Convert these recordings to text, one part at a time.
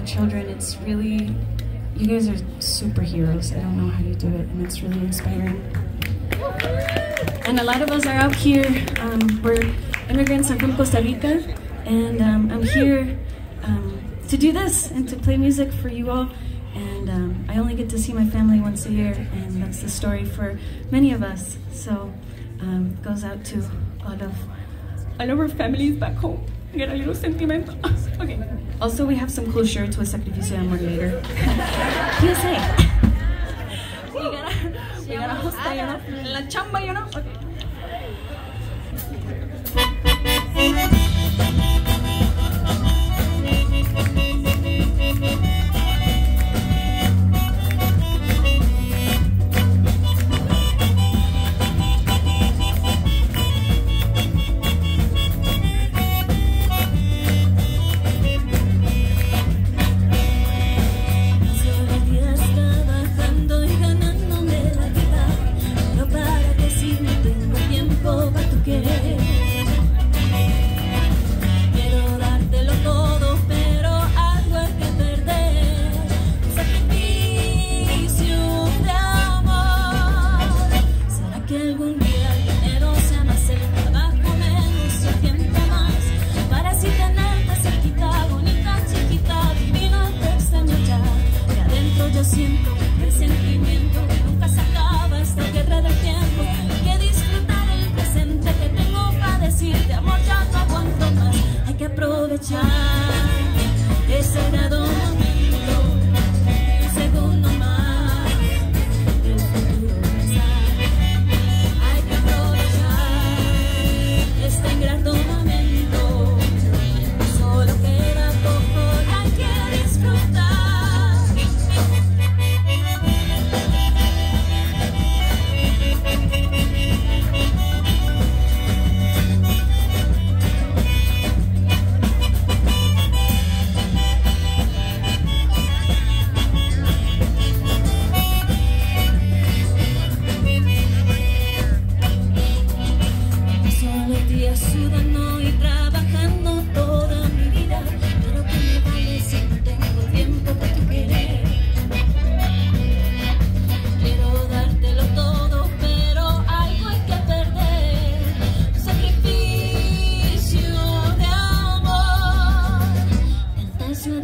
children. It's really, you guys are superheroes. I don't know how you do it, and it's really inspiring. And a lot of us are out here. Um, we're immigrants. I'm from Costa Rica, and um, I'm here um, to do this and to play music for you all. And um, I only get to see my family once a year, and that's the story for many of us. So um, it goes out to all of all of our families back home. Get a little sentimental. okay. Also, we have some cool shirts with Sacrificio de Amor later. PSA. we gotta, we gotta host you know? La chamba, you know? Okay.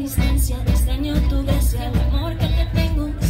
Distancia, extraño tu gracia El amor que te tengo